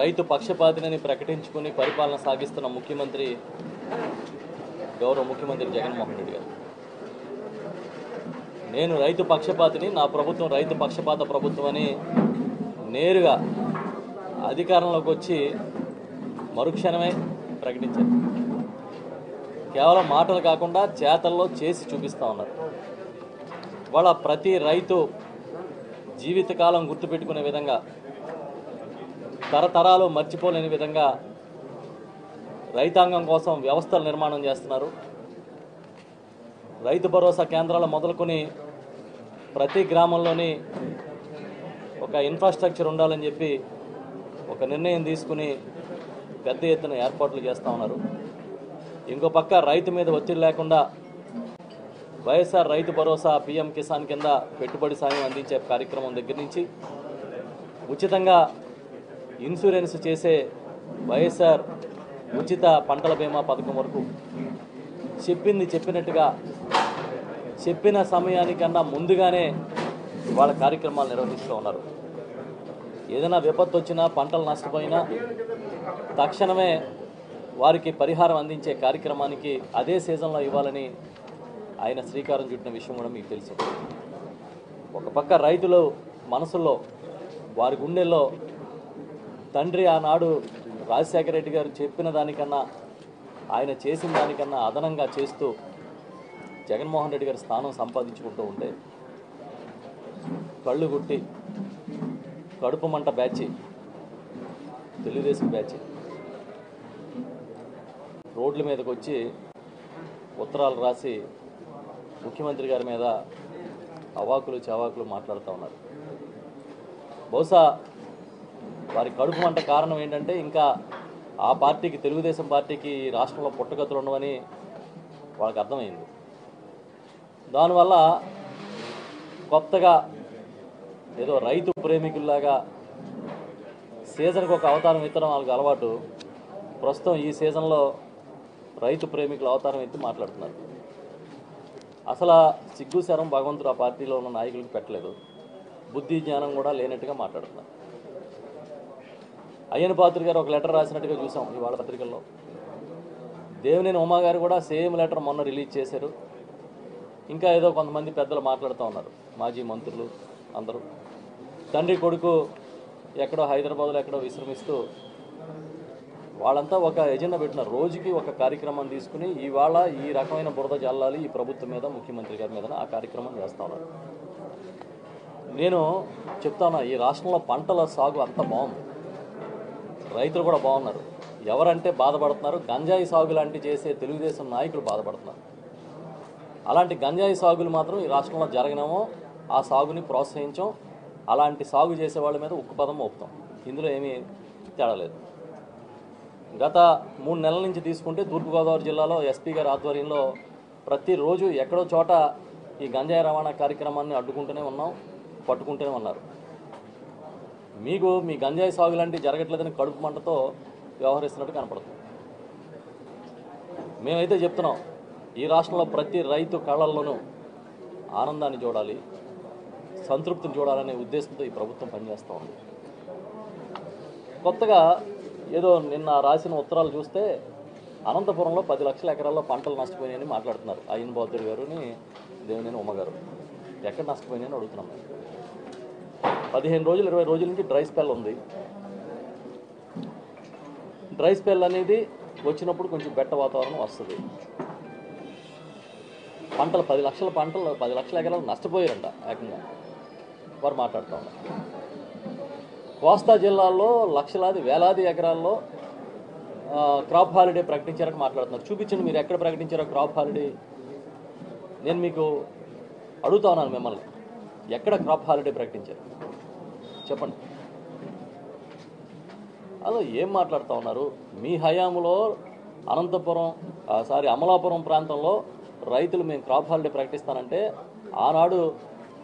రైతు పక్షపాతిని ప్రకటించుకుని పరిపాలన సాగిస్తున్న ముఖ్యమంత్రి గౌరవ ముఖ్యమంత్రి జగన్మోహన్ రెడ్డి గారు. నేను రైతు పక్షపాతిని నా ప్రభుత్వం రైతు పక్షపాత ప్రభుత్వం అని నేరుగా అధికారంలోకి వచ్చి మరుక్షణమే ప్రకటించారు. కేవలం మాటలు కాకుండా చేతల్లో చేసి చూపిస్తూ ఉన్నారు. వాళ్ళ ప్రతి రైతు జీవితకాలం గుర్తుపెట్టుకునే విధంగా తరతరాలు మర్చిపోలేని విధంగా రైతాంగం కోసం వ్యవస్థలు నిర్మాణం చేస్తున్నారు. రైతు భరోసా కేంద్రాలు మొదలుకొని ప్రతి గ్రామంలోని ఒక ఇన్ఫ్రాస్ట్రక్చర్ ఉండాలని చెప్పి ఒక నిర్ణయం తీసుకుని పెద్ద ఎత్తున ఏర్పాట్లు చేస్తూ ఉన్నారు. ఇంకో పక్క రైతు మీద ఒత్తిడి లేకుండా వైఎస్ఆర్ రైతు భరోసా పిఎం కిసాన్ కింద పెట్టుబడి సాయం అందించే కార్యక్రమం దగ్గర నుంచి ఉచితంగా ఇన్సూరెన్స్ చేసే వైఎస్ఆర్ ఉచిత పంటల బీమా పథకం వరకు చెప్పింది చెప్పినట్టుగా చెప్పిన సమయానికన్నా ముందుగానే వాళ్ళ కార్యక్రమాలు నిర్వహిస్తూ ఉన్నారు. ఏదైనా విపత్తు వచ్చినా పంటలు నష్టపోయినా తక్షణమే వారికి పరిహారం అందించే కార్యక్రమానికి అదే సీజన్లో ఇవ్వాలని ఆయన శ్రీకారం చుట్టిన విషయం కూడా మీకు తెలుసు. ఒక పక్క రైతులు మనసుల్లో వారి గుండెల్లో తండ్రి ఆనాడు రాజశేఖర రెడ్డి గారు చెప్పిన దానికన్నా ఆయన చేసిన దానికన్నా అదనంగా చేస్తూ జగన్మోహన్ రెడ్డి గారి స్థానం సంపాదించుకుంటూ ఉండే కళ్ళు గుట్టి కడుపు మంట బ్యాచి తెలుగుదేశం బ్యాచి రోడ్ల మీదకి వచ్చి ఉత్తరాలు రాసి ముఖ్యమంత్రి గారి మీద అవాకులు చవాకులు మాట్లాడుతూ ఉన్నారు. బహుశా వారి కడుపు మంట కారణం ఏంటంటే ఇంకా ఆ పార్టీకి తెలుగుదేశం పార్టీకి ఈ రాష్ట్రంలో పుట్టగతులు ఉండవని వాళ్ళకి అర్థమైంది. దానివల్ల కొత్తగా ఏదో రైతు ప్రేమికుల్లాగా సీజన్కి ఒక అవతారం ఎత్తడం వాళ్ళకి అలవాటు. ప్రస్తుతం ఈ సీజన్లో రైతు ప్రేమికుల అవతారం ఎత్తి మాట్లాడుతున్నారు. అసలు సిగ్గు శరం భగవంతుడు ఆ పార్టీలో ఉన్న నాయకులకు పెట్టలేదు. బుద్ధి జ్ఞానం కూడా లేనట్టుగా మాట్లాడుతున్నారు. అయ్యన పాత్రి గారు ఒక లెటర్ రాసినట్టుగా చూసాం ఇవాళ పత్రికల్లో. దేవినేని ఉమా గారు కూడా సేమ్ లెటర్ మొన్న రిలీజ్ చేశారు. ఇంకా ఏదో కొంతమంది పెద్దలు మాట్లాడుతూ ఉన్నారు. మాజీ మంత్రులు అందరూ. తండ్రి కొడుకు ఎక్కడో హైదరాబాద్లో ఎక్కడో విశ్రమిస్తూ వాళ్ళంతా ఒక ఎజెండా పెట్టిన రోజుకి ఒక కార్యక్రమం తీసుకుని ఇవాళ ఈ రకమైన బురద జల్లాలి ఈ ప్రభుత్వం మీద ముఖ్యమంత్రి గారి మీద ఆ కార్యక్రమం చేస్తా ఉన్నారు. నేను చెప్తాను ఈ రాష్ట్రంలో పంటల సాగు అంత బాగుంది. రైతులు కూడా బాగున్నారు. ఎవరంటే బాధపడుతున్నారు? గంజాయి సాగు లాంటి చేసే తెలుగుదేశం నాయకులు బాధపడుతున్నారు. అలాంటి గంజాయి సాగులు మాత్రం ఈ రాష్ట్రంలో జరగనేమో. ఆ సాగుని ప్రోత్సహించాం. అలాంటి సాగు చేసే వాళ్ళ మీద ఉక్కు పదం మోపుతాం. ఇందులో ఏమీ తేడా లేదు. గత మూడు నెలల నుంచి తీసుకుంటే తూర్పుగోదావరి జిల్లాలో ఎస్పీ గారి ఆధ్వర్యంలో ప్రతిరోజు ఎక్కడో చోట ఈ గంజాయి రవాణా కార్యక్రమాన్ని అడ్డుకుంటూనే ఉన్నాం పట్టుకుంటూనే ఉన్నారు. మీకు మీ గంజాయి సాగు లాంటివి జరగట్లేదని కడుపు మంటతో వ్యవహరిస్తున్నట్టు కనపడుతుంది. మేమైతే చెప్తున్నాం ఈ రాష్ట్రంలో ప్రతి రైతు కళల్లోనూ ఆనందాన్ని చూడాలి సంతృప్తిని చూడాలనే ఉద్దేశంతో ఈ ప్రభుత్వం పనిచేస్తూ ఉంది. కొత్తగా ఏదో నిన్న రాసిన ఉత్తరాలు చూస్తే అనంతపురంలో పది లక్షల ఎకరాల్లో పంటలు నష్టపోయినాయని మాట్లాడుతున్నారు. అయ్యన్ బౌద్ధుడు గారుని దేవినేని ఉమ్మగారు ఎక్కడ నష్టపోయినాయని అడుగుతున్నాం. పదిహేను రోజులు ఇరవై రోజుల నుంచి డ్రై స్పెల్ ఉంది. డ్రై స్పెల్ అనేది వచ్చినప్పుడు కొంచెం బెట్ట వాతావరణం వస్తుంది. పంటలు పది లక్షల పంటలు పది లక్షల ఎకరాలు నష్టపోయారంట ఏకంగా. వారు మాట్లాడుతూ ఉన్నారు. కోస్తా జిల్లాల్లో లక్షలాది వేలాది ఎకరాల్లో క్రాప్ హాలిడే ప్రకటించారని మాట్లాడుతున్నారు. చూపించండి మీరు ఎక్కడ ప్రకటించారో క్రాప్ హాలిడే. నేను మీకు అడుగుతా ఉన్నాను మిమ్మల్ని. ఎక్కడ క్రాప్ హాలిడే ప్రకటించారు? చెప్పండి. అలా ఏం మాట్లాడుతూ ఉన్నారు? మీ హయాంలో అనంతపురం ఆ, సారీ అమలాపురం ప్రాంతంలో రైతులు మేము క్రాప్ హాలిడే ప్రకటిస్తానంటే ఆనాడు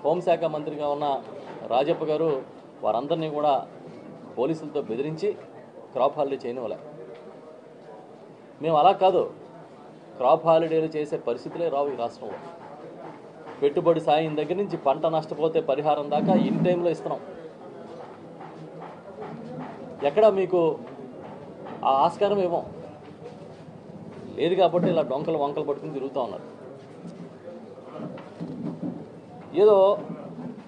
హోంశాఖ మంత్రిగా ఉన్న రాజప్ప గారు వారందరినీ కూడా పోలీసులతో బెదిరించి క్రాప్ హాలిడే చేయనివ్వలే. మేము అలా కాదు. క్రాప్ హాలిడేలు చేసే పరిస్థితులే రావు ఈ రాష్ట్రంలో. పెట్టుబడి సాయం దగ్గర నుంచి పంట నష్టపోతే పరిహారం దాకా ఇన్ టైంలో ఇస్తున్నాం. ఎక్కడ మీకు ఆ ఆస్కారం ఇవ్వం లేదు కాబట్టి ఇలా డొంకలు వంకలు పట్టుకుని తిరుగుతూ ఉన్నారు. ఏదో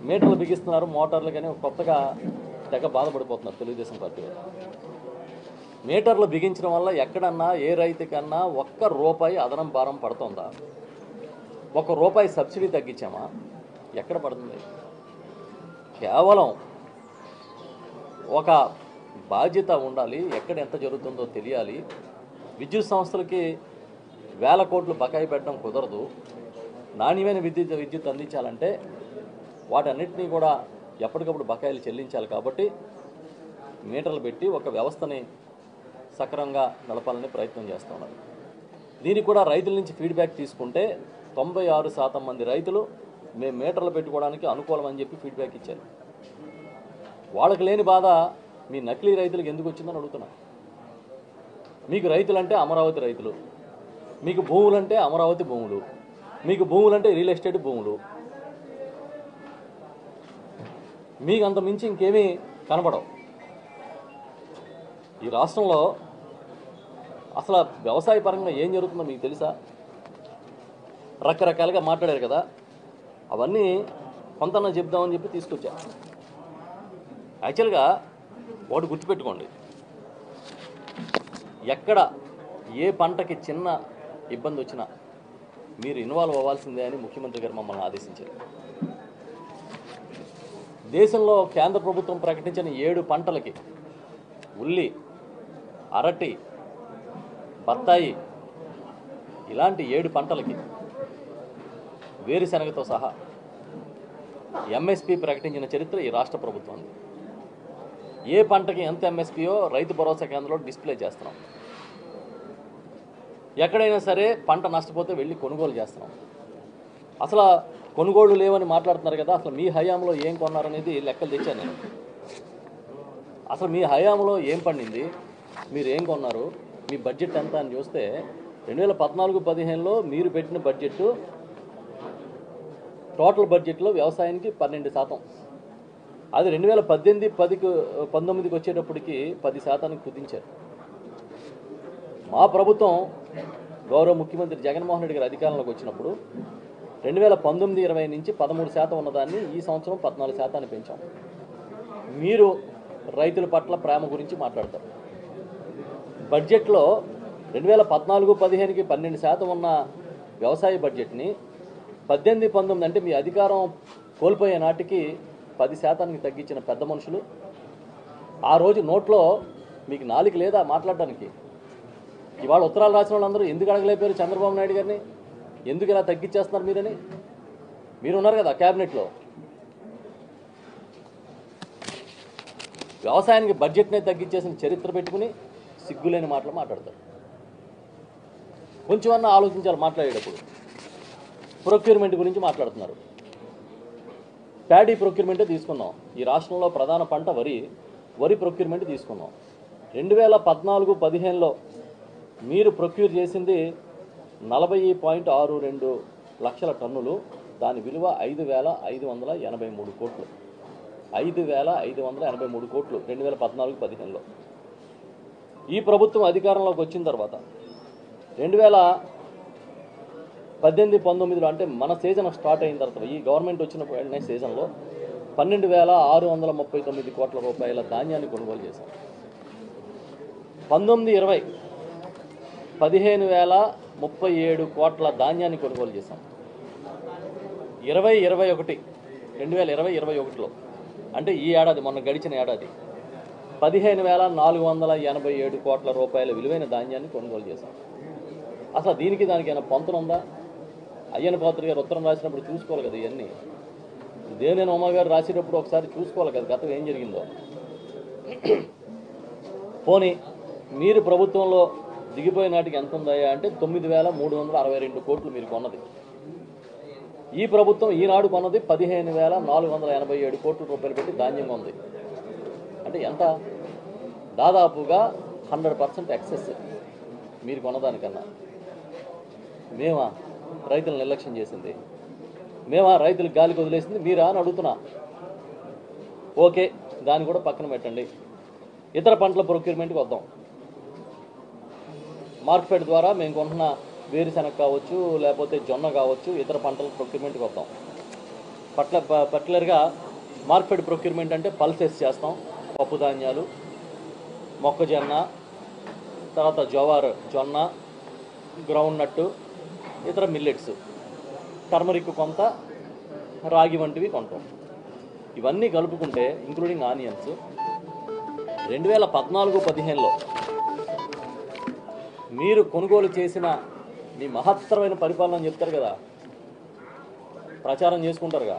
మీటర్లు బిగిస్తున్నారు మోటార్లు కానీ కొత్తగా తెగ బాధపడిపోతున్నారు తెలుగుదేశం పార్టీ మీటర్లు బిగించడం వల్ల ఎక్కడన్నా ఏ రైతుకన్నా ఒక్క రూపాయి అదనం భారం పడుతుందా? ఒక రూపాయి సబ్సిడీ తగ్గించామా? ఎక్కడ పడుతుంది? కేవలం ఒక బాధ్యత ఉండాలి ఎక్కడ ఎంత జరుగుతుందో తెలియాలి. విద్యుత్ సంస్థలకి వేల కోట్లు బకాయి పెట్టడం కుదరదు. నాణ్యమైన విద్యుత్ విద్యుత్ అందించాలంటే వాటన్నిటినీ కూడా ఎప్పటికప్పుడు బకాయిలు చెల్లించాలి కాబట్టి మీటర్లు పెట్టి ఒక వ్యవస్థని సక్రమంగా నడపాలని ప్రయత్నం చేస్తున్నారు దీనికి కూడా రైతుల నుంచి ఫీడ్బ్యాక్ తీసుకుంటే తొంభై ఆరు శాతం మంది రైతులు మేము మీటర్లు పెట్టుకోవడానికి అనుకూలం అని చెప్పి ఫీడ్బ్యాక్ ఇచ్చారు. వాళ్ళకి లేని బాధ మీ నకిలీ రైతులకు ఎందుకు వచ్చిందని అడుగుతున్నా. మీకు రైతులంటే అమరావతి రైతులు. మీకు భూములంటే అమరావతి భూములు. మీకు భూములంటే రియల్ ఎస్టేట్ భూములు. మీకు అంత మించి ఇంకేమీ కనబడవు. ఈ రాష్ట్రంలో అసలు వ్యవసాయ పరంగా ఏం జరుగుతుందో మీకు తెలుసా? రకరకాలుగా మాట్లాడారు కదా. అవన్నీ కొంత చెప్దామని చెప్పి తీసుకొచ్చా. యాక్చువల్గా ఒకటి గుర్తుపెట్టుకోండి. ఎక్కడ ఏ పంటకి చిన్న ఇబ్బంది వచ్చినా మీరు ఇన్వాల్వ్ అవ్వాల్సిందే అని ముఖ్యమంత్రి గారు మమ్మల్ని ఆదేశించారు. దేశంలో కేంద్ర ప్రభుత్వం ప్రకటించిన ఏడు పంటలకి ఉల్లి అరటి బత్తాయి ఇలాంటి ఏడు పంటలకి వేరుశనగతో సహా ఎంఎస్పి ప్రకటించిన చరిత్ర ఈ రాష్ట్ర ప్రభుత్వం ఏ పంటకి ఎంత ఎంఎస్పియో రైతు భరోసా కేంద్రంలో డిస్ప్లే చేస్తున్నాం. ఎక్కడైనా సరే పంట నష్టపోతే వెళ్ళి కొనుగోలు చేస్తున్నాం. అసలు కొనుగోళ్ళు లేవని మాట్లాడుతున్నారు కదా అసలు మీ హయాంలో ఏం కొన్నారనేది లెక్కలు తెచ్చాను నేను. అసలు మీ హయాంలో ఏం పండింది మీరు ఏం కొన్నారు మీ బడ్జెట్ ఎంత అని చూస్తే రెండు వేల పద్నాలుగు పదిహేనులో మీరు పెట్టిన బడ్జెట్ టోటల్ బడ్జెట్లో వ్యవసాయానికి పన్నెండు శాతం. అది రెండు వేల పద్దెనిమిది పదికి పంతొమ్మిదికి వచ్చేటప్పటికి పది శాతానికి కుదించారు. మా ప్రభుత్వం గౌరవ ముఖ్యమంత్రి జగన్మోహన్ రెడ్డి గారు అధికారంలోకి వచ్చినప్పుడు రెండు వేల పంతొమ్మిది ఇరవై నుంచి పదమూడు శాతం ఉన్నదాన్ని ఈ సంవత్సరం పద్నాలుగు శాతాన్ని పెంచాం. మీరు రైతుల పట్ల ప్రేమ గురించి మాట్లాడతారు. బడ్జెట్లో రెండు వేల పద్నాలుగు పదిహేనుకి పన్నెండు శాతం ఉన్న వ్యవసాయ బడ్జెట్ని పద్దెనిమిది పంతొమ్మిది అంటే మీ అధికారం కోల్పోయే నాటికి పది శాతానికి తగ్గించిన పెద్ద మనుషులు. ఆ రోజు నోట్లో మీకు నాలుగు లేదా మాట్లాడడానికి? ఇవాళ ఉత్తరాలు రాసిన వాళ్ళందరూ ఎందుకు అడగలేపారు చంద్రబాబు నాయుడు గారిని? ఎందుకు ఇలా తగ్గించేస్తున్నారు మీరని? మీరు ఉన్నారు కదా క్యాబినెట్లో. వ్యవసాయానికి బడ్జెట్నే తగ్గించేసిన చరిత్ర పెట్టుకుని సిగ్గులేని మాటలు మాట్లాడతారు. కొంచెమన్నా ఆలోచించాలి మాట్లాడేటప్పుడు. ప్రొక్యూర్మెంట్ గురించి మాట్లాడుతున్నారు. ప్యాడీ ప్రొక్యూర్మెంటే తీసుకున్నాం. ఈ రాష్ట్రంలో ప్రధాన పంట వరి వరి ప్రొక్యూర్మెంట్ తీసుకున్నాం. రెండు వేల పద్నాలుగు పదిహేనులో మీరు ప్రొక్యూర్ చేసింది నలభై పాయింట్ ఆరు రెండు లక్షల టన్నులు. దాని విలువ ఐదు వేల ఐదు వందల ఎనభై మూడు కోట్లు. ఐదు వేల ఐదు వందల ఎనభై మూడు కోట్లు రెండు వేల పద్నాలుగు పదిహేనులో. ఈ ప్రభుత్వం అధికారంలోకి వచ్చిన తర్వాత రెండు వేల పద్దెనిమిది పంతొమ్మిదిలో అంటే మన సీజన్ స్టార్ట్ అయిన తర్వాత ఈ గవర్నమెంట్ వచ్చిన వెంటనే సీజన్లో పన్నెండు వేల ఆరు వందల ముప్పై తొమ్మిది కోట్ల రూపాయల ధాన్యాన్ని కొనుగోలు చేశాం. పంతొమ్మిది ఇరవై పదిహేను వేల ముప్పై ఏడు కోట్ల ధాన్యాన్ని కొనుగోలు చేశాం. ఇరవై ఇరవై ఒకటి రెండు వేల ఇరవై ఇరవై ఒకటిలో అంటే ఈ ఏడాది మొన్న గడిచిన ఏడాది పదిహేను వేల నాలుగు వందల ఎనభై ఏడు కోట్ల రూపాయల విలువైన ధాన్యాన్ని కొనుగోలు చేశాం. అసలు దీనికి దానికి ఏమైనా ఉందా అయ్యన పాత్ర గారు ఉత్తరం రాసినప్పుడు చూసుకోవాలి కదా ఇవన్నీ. దేవినేని ఉమా గారు రాసేటప్పుడు ఒకసారి చూసుకోవాలి కదా గతం ఏం జరిగిందో. పోనీ మీరు ప్రభుత్వంలో దిగిపోయే నాటికి ఎంత ఉందయ్యా అంటే తొమ్మిది వేల మూడు వందల అరవై రెండు కోట్లు మీరు కొన్నది. ఈ ప్రభుత్వం ఈనాడు కొన్నది పదిహేను వేల నాలుగు వందల ఎనభై ఏడు కోట్ల రూపాయలు పెట్టి ధాన్యం ఉంది. అంటే ఎంత? దాదాపుగా హండ్రెడ్ పర్సెంట్ ఎక్సెస్ మీరు కొన్నదానికన్నా. మేమా? రైతులను నిర్లక్ష్యం చేసింది. మేమా రైతులకు గాలికి వదిలేసింది? మీరా అని అడుగుతున్నా. ఓకే దాన్ని కూడా పక్కన పెట్టండి. ఇతర పంటల ప్రొక్యూర్మెంట్కి వద్దాం. మార్కెట్ ద్వారా మేము కొంటున్న వేరుశెనగ కావచ్చు లేకపోతే జొన్న కావచ్చు ఇతర పంటల ప్రొక్యూర్మెంట్కి వద్దాం. పట్ల పర్టికులర్గా మార్కెట్ ప్రొక్యూర్మెంట్ అంటే పల్సెస్ చేస్తాం పప్పు ధాన్యాలు మొక్కజొన్న తర్వాత జోవార్ జొన్న గ్రౌండ్ నట్టు ఇతర మిల్లెట్స్ టర్మరిక్ కొంత రాగి వంటివి కొంటాం. ఇవన్నీ కలుపుకుంటే ఇంక్లూడింగ్ ఆనియన్స్ రెండు వేల పద్నాలుగు పదిహేనులో మీరు కొనుగోలు చేసిన మీ మహత్తరమైన పరిపాలన చెప్తారు కదా ప్రచారం చేసుకుంటారుగా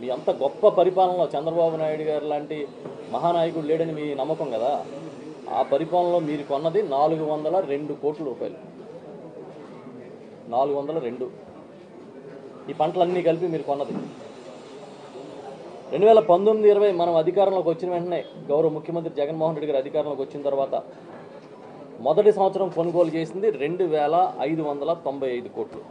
మీ అంత గొప్ప పరిపాలనలో చంద్రబాబు నాయుడు గారు లాంటి మహానాయకుడు లేడని మీ నమ్మకం కదా. ఆ పరిపాలనలో మీరు కొన్నది నాలుగు వందల రెండు కోట్ల రూపాయలు. నాలుగు వందల రెండు. ఈ పంటలన్నీ కలిపి మీరు కొన్నది. రెండు వేల పంతొమ్మిది ఇరవై మనం అధికారంలోకి వచ్చిన వెంటనే గౌరవ ముఖ్యమంత్రి జగన్మోహన్ రెడ్డి గారు అధికారంలోకి వచ్చిన తర్వాత మొదటి సంవత్సరం కొనుగోలు చేసింది రెండు వేల ఐదు వందల తొంభై ఐదు కోట్లు.